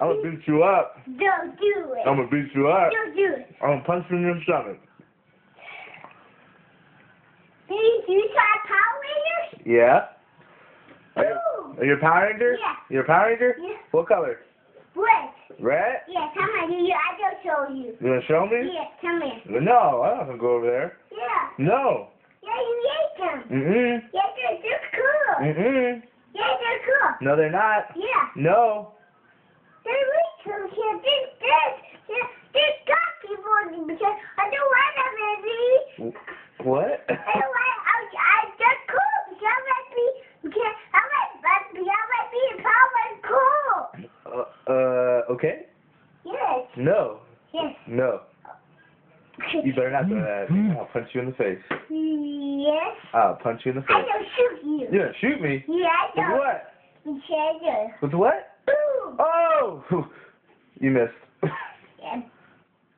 I'm gonna beat you up. Don't do it. I'm gonna beat you up. Don't do it. I'm gonna punch you in your stomach. Please, you try Power Rangers? Yeah. Are you, are you a Power Ranger? Yeah. You're a Power Ranger? Yeah. What color? Red. Red? Yeah, come on, you. I will show you. You wanna show me? Yeah, come here. No, I don't wanna go over there. Yeah. No. Yeah, you ate them. Mm-mm. Yeah, they're, they're cool. Mm-mm. Yeah, they're cool. No, they're not. Yeah. No. What? I don't want, I, don't want. I, they're cool because I might be, because I might, because I might be a power cool. uh, uh, okay. Yes, No. yes. No. You better not do that. I'll punch you in the face. Yes. I'll punch you in the I face. don't shoot you. You're gonna shoot me? Yeah, I With don't. what? With what? boom. Oh! You missed. Yeah.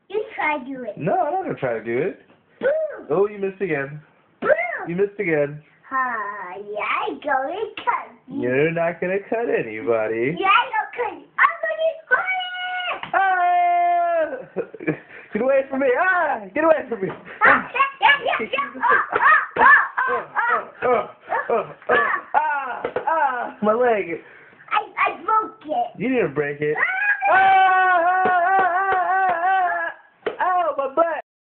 You try to do it. No, I'm not gonna try to do it. Boom. Oh, you missed again. Boom. You missed again. Ah, yeah, I go and cut you. You're not gonna cut anybody. Yeah, I go cut you. I'm gonna cut Ah! Get away from me! Ah! Get away from me! Ah, yeah, yeah, yeah. Ah, ah, ah, ah, Oh, oh, oh, oh. Ah! Ah! My leg! I, I broke it. You didn't break it. Ah! Ah!